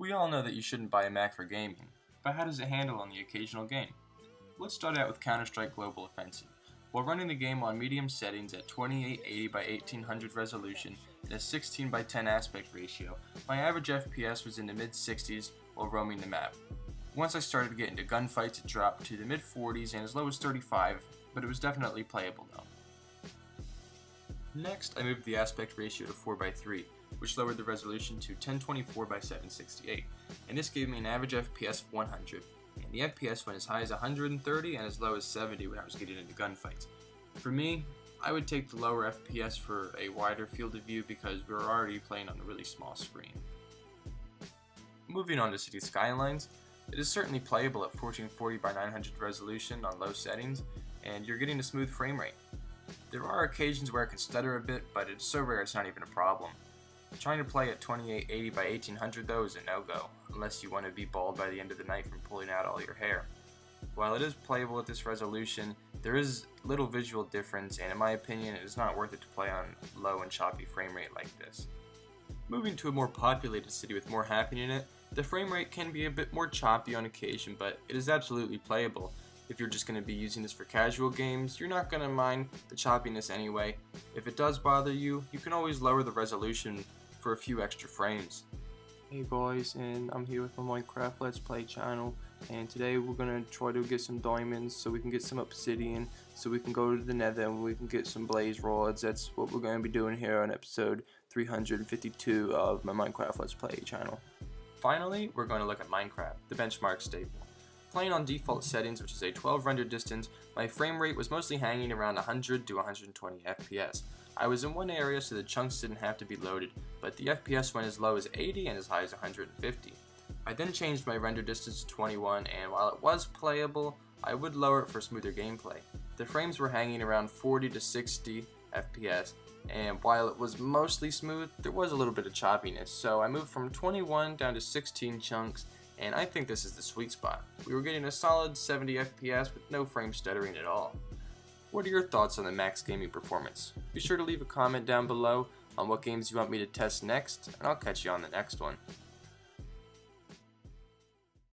We all know that you shouldn't buy a Mac for gaming, but how does it handle on the occasional game? Let's start out with Counter-Strike Global Offensive. While running the game on medium settings at 2880 by 1800 resolution and a 16 by 10 aspect ratio, my average FPS was in the mid 60s while roaming the map. Once I started to get into gunfights, it dropped to the mid 40s and as low as 35, but it was definitely playable though. Next, I moved the aspect ratio to 4x3, which lowered the resolution to 1024 by 768, and this gave me an average FPS of 100, and the FPS went as high as 130 and as low as 70 when I was getting into gunfights. For me, I would take the lower FPS for a wider field of view because we were already playing on a really small screen. Moving on to Cities Skylines, it is certainly playable at 1440 by 900 resolution on low settings, and you're getting a smooth frame rate. There are occasions where it can stutter a bit, but it's so rare it's not even a problem. Trying to play at 2880 by 1800 though is a no-go, unless you want to be bald by the end of the night from pulling out all your hair. While it is playable at this resolution, there is little visual difference and in my opinion it is not worth it to play on low and choppy frame rate like this. Moving to a more populated city with more happening in it, the frame rate can be a bit more choppy on occasion, but it is absolutely playable. If you're just going to be using this for casual games, you're not going to mind the choppiness anyway. If it does bother you, you can always lower the resolution for a few extra frames. Hey guys, and I'm here with my Minecraft Let's Play channel, and today we're gonna try to get some diamonds so we can get some obsidian, so we can go to the nether and we can get some blaze rods. That's what we're gonna be doing here on episode 352 of my Minecraft Let's Play channel. Finally, we're going to look at Minecraft, the benchmark staple. Playing on default settings, which is a 12 render distance, my frame rate was mostly hanging around 100 to 120 FPS. I was in one area so the chunks didn't have to be loaded, but the FPS went as low as 80 and as high as 150. I then changed my render distance to 21 and while it was playable, I would lower it for smoother gameplay. The frames were hanging around 40 to 60 FPS and while it was mostly smooth, there was a little bit of choppiness, so I moved from 21 down to 16 chunks and I think this is the sweet spot. We were getting a solid 70 FPS with no frame stuttering at all. What are your thoughts on the max gaming performance? Be sure to leave a comment down below on what games you want me to test next, and I'll catch you on the next one.